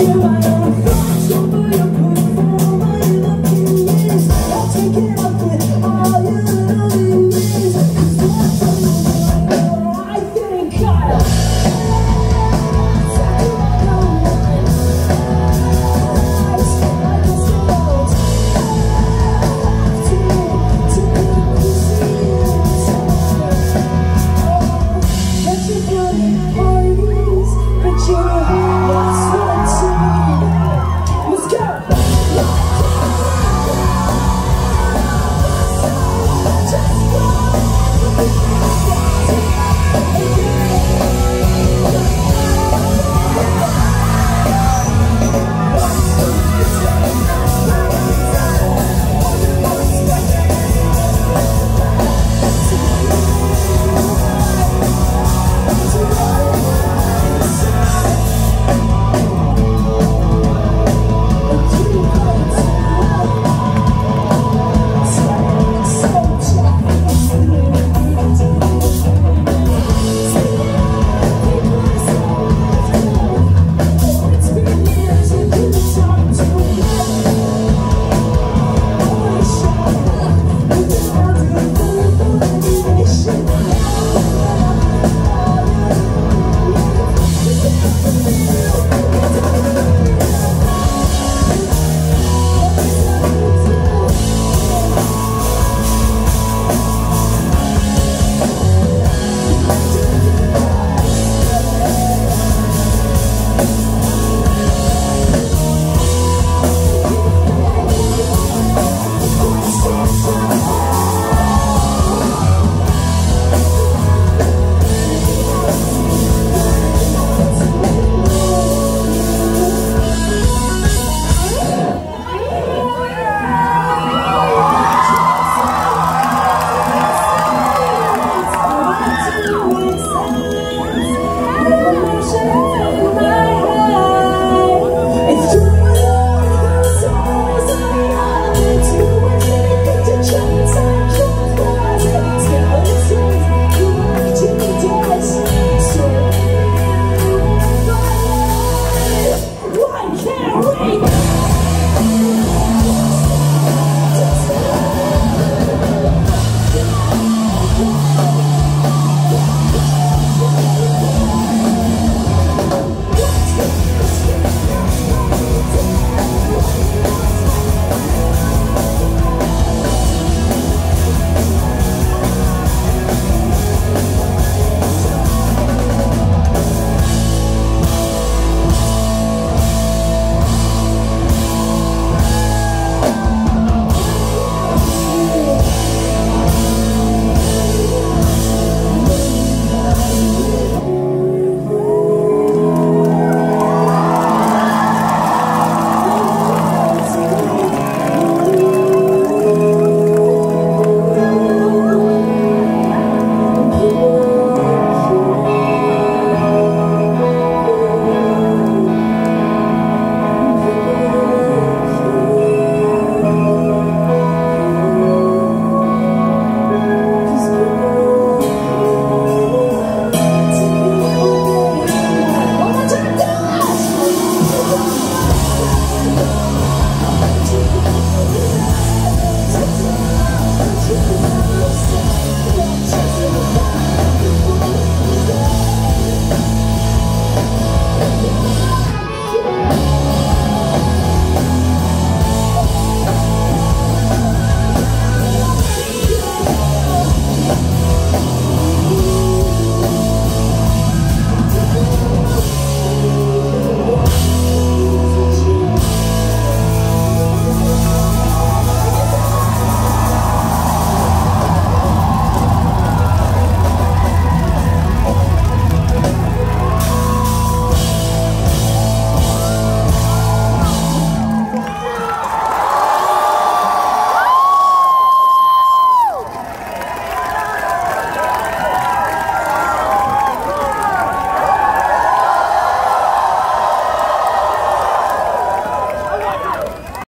to